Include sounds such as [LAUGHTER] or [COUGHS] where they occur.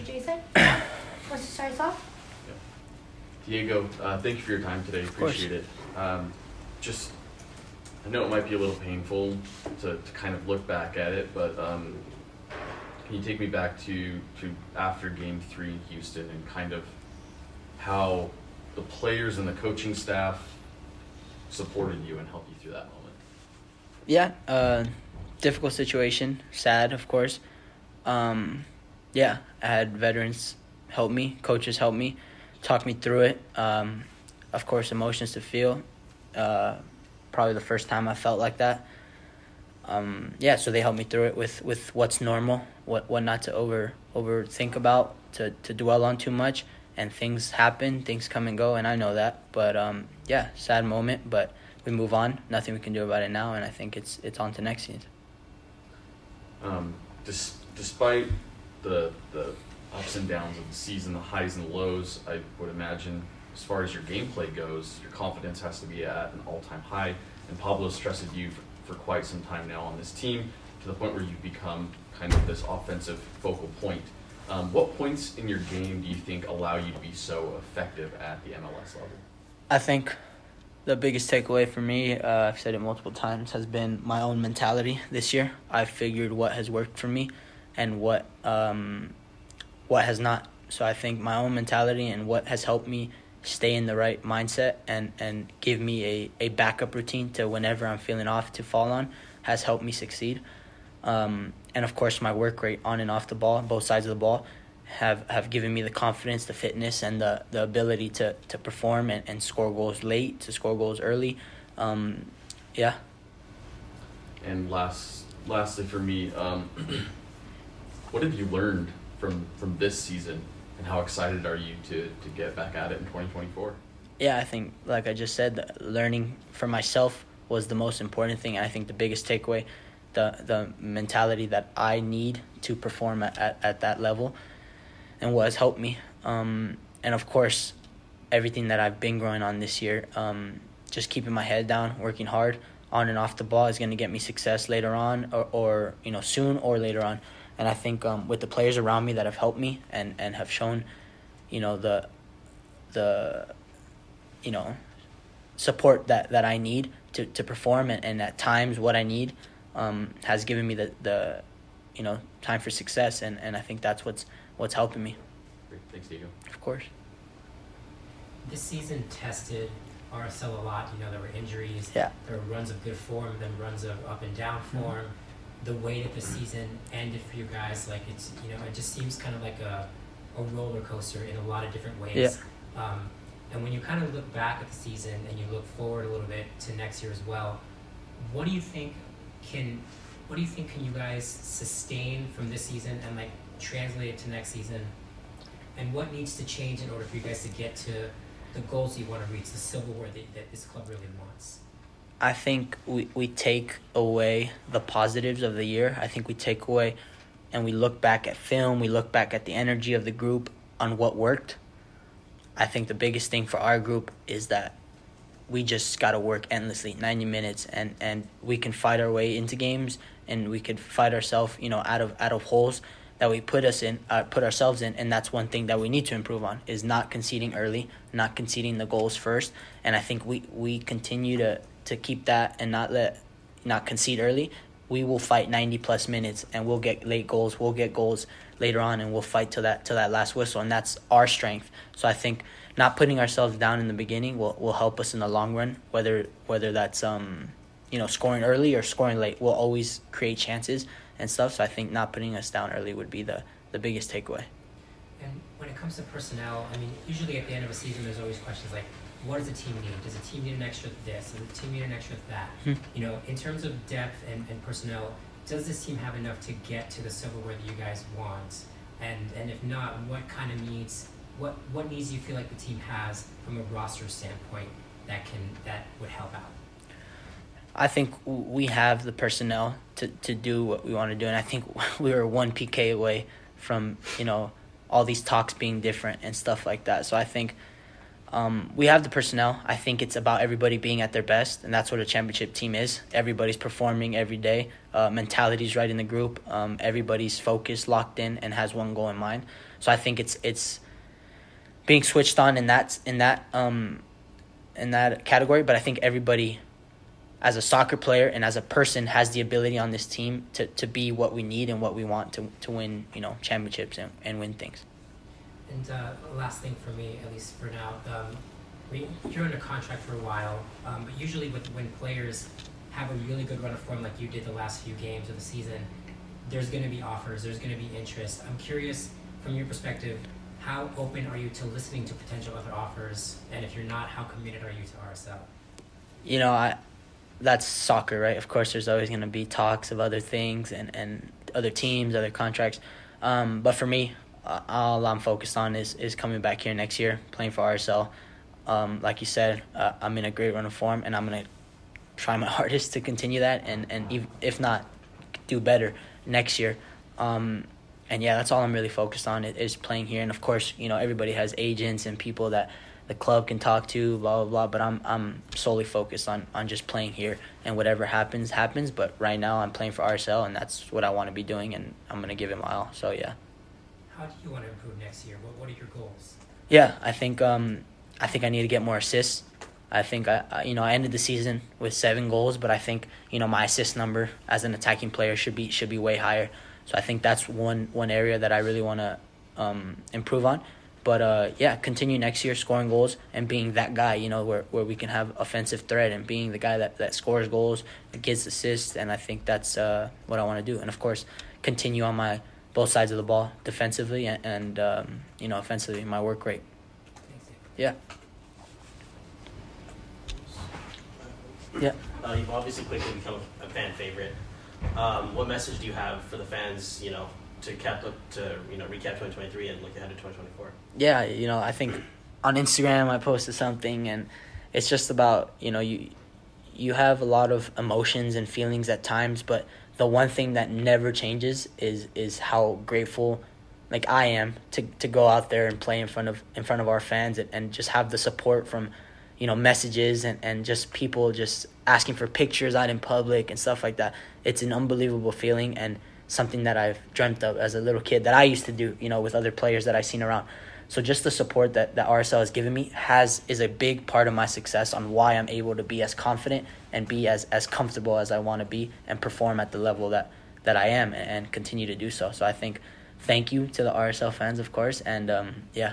you, Jason. [COUGHS] What's to start us off? Diego, uh, thank you for your time today. Appreciate it. Um, just, I know it might be a little painful to, to kind of look back at it, but um, can you take me back to, to after Game Three in Houston and kind of how the players and the coaching staff supported you and helped you through that moment? Yeah, uh, difficult situation, sad, of course. Um, yeah, I had veterans help me, coaches help me, talk me through it. Um, of course, emotions to feel. Uh, probably the first time I felt like that. Um, yeah, so they helped me through it with, with what's normal, what what not to over overthink about, to, to dwell on too much, and things happen, things come and go, and I know that. But um, yeah, sad moment, but we move on. Nothing we can do about it now, and I think it's it's on to next season. Um, despite the the ups and downs of the season, the highs and the lows, I would imagine as far as your gameplay goes, your confidence has to be at an all-time high. And Pablo's trusted you for, for quite some time now on this team to the point where you've become kind of this offensive focal point. Um, what points in your game do you think allow you to be so effective at the MLS level? I think the biggest takeaway for me, uh, I've said it multiple times, has been my own mentality this year. I've figured what has worked for me and what um, what has not. So I think my own mentality and what has helped me stay in the right mindset and, and give me a, a backup routine to whenever I'm feeling off to fall on has helped me succeed. Um, and of course, my work rate on and off the ball, both sides of the ball, have, have given me the confidence, the fitness, and the, the ability to, to perform and, and score goals late, to score goals early. Um, yeah. And last, lastly for me, um, [CLEARS THROAT] what have you learned from from this season, and how excited are you to to get back at it in 2024? Yeah, I think like I just said, learning for myself was the most important thing. and I think the biggest takeaway, the the mentality that I need to perform at, at, at that level, and what has helped me. Um, and of course, everything that I've been growing on this year, um, just keeping my head down, working hard on and off the ball is going to get me success later on, or, or you know soon or later on. And I think um, with the players around me that have helped me and, and have shown, you know, the the you know support that, that I need to, to perform and, and at times what I need um, has given me the, the you know time for success and, and I think that's what's what's helping me. Great. Thanks, Diego. Of course. This season tested RSL a lot. You know, there were injuries. Yeah. There were runs of good form, then runs of up and down Mm-hmm. form. Mm-hmm the way that the season ended for you guys, like it's you know, it just seems kind of like a, a roller coaster in a lot of different ways. Yeah. Um, and when you kind of look back at the season and you look forward a little bit to next year as well, what do you think can what do you think can you guys sustain from this season and like translate it to next season? And what needs to change in order for you guys to get to the goals you want to reach, the silverware that, that this club really wants? I think we, we take away the positives of the year. I think we take away and we look back at film, we look back at the energy of the group on what worked. I think the biggest thing for our group is that we just got to work endlessly, 90 minutes, and, and we can fight our way into games and we could fight ourselves, you know, out of out of holes that we put us in, uh, put ourselves in, and that's one thing that we need to improve on is not conceding early, not conceding the goals first, and I think we we continue to to keep that and not let not concede early, we will fight 90 plus minutes and we'll get late goals. We'll get goals later on and we'll fight till that till that last whistle and that's our strength. So I think not putting ourselves down in the beginning will, will help us in the long run whether whether that's um you know scoring early or scoring late. We'll always create chances and stuff. So I think not putting us down early would be the the biggest takeaway. And when it comes to personnel, I mean, usually at the end of a season, there's always questions like, what does the team need? Does the team need an extra this? Does the team need an extra that? Hmm. You know, in terms of depth and, and personnel, does this team have enough to get to the silverware that you guys want? And and if not, what kind of needs what what needs do you feel like the team has from a roster standpoint that can that would help out? I think we have the personnel to, to do what we want to do, and I think [LAUGHS] we were one PK away from you know all these talks being different and stuff like that. So I think Um, we have the personnel. I think it's about everybody being at their best, and that's what a championship team is. Everybody's performing every day. Uh, mentality's right in the group. Um, everybody's focused, locked in, and has one goal in mind. So I think it's it's being switched on in that in that um, in that category. But I think everybody, as a soccer player and as a person, has the ability on this team to, to be what we need and what we want to to win. You know, championships and, and win things. And uh, last thing for me, at least for now, um, I mean, you're under contract for a while, um, but usually with when players have a really good run of form like you did the last few games of the season, there's going to be offers, there's going to be interest. I'm curious, from your perspective, how open are you to listening to potential other offers? And if you're not, how committed are you to RSL? You know, I that's soccer, right? Of course, there's always going to be talks of other things and, and other teams, other contracts. Um, but for me, uh, all I'm focused on is, is coming back here next year, playing for RSL. Um, like you said, uh, I'm in a great run of form, and I'm gonna try my [LAUGHS] hardest to continue that, and and if not, do better next year. Um, and yeah, that's all I'm really focused on is playing here. And of course, you know, everybody has agents and people that the club can talk to, blah blah blah. But I'm I'm solely focused on on just playing here, and whatever happens happens. But right now, I'm playing for RSL, and that's what I want to be doing, and I'm gonna give it my all. So yeah how do you want to improve next year? What What are your goals? Yeah, I think um, I think I need to get more assists. I think I, I, you know I ended the season with seven goals, but I think you know my assist number as an attacking player should be should be way higher. So I think that's one one area that I really want to um, improve on. But uh, yeah, continue next year scoring goals and being that guy, you know, where, where we can have offensive threat and being the guy that, that scores goals, that gets assists, and I think that's uh, what I want to do. And of course, continue on my both sides of the ball, defensively and, and um, you know offensively. My work rate. Yeah. Yeah. Uh, you've obviously quickly become a fan favorite. Um, what message do you have for the fans? You know, to cap up to you know recap 2023 and look ahead to 2024. Yeah, you know, I think on Instagram I posted something, and it's just about you know you you have a lot of emotions and feelings at times, but the one thing that never changes is is how grateful like I am to to go out there and play in front of in front of our fans and, and just have the support from you know messages and, and just people just asking for pictures out in public and stuff like that it's an unbelievable feeling and something that I've dreamt of as a little kid that I used to do you know with other players that I've seen around so just the support that, that RSL has given me has is a big part of my success on why I'm able to be as confident and be as, as comfortable as I want to be and perform at the level that, that I am and, continue to do so. So I think thank you to the RSL fans, of course, and um, yeah,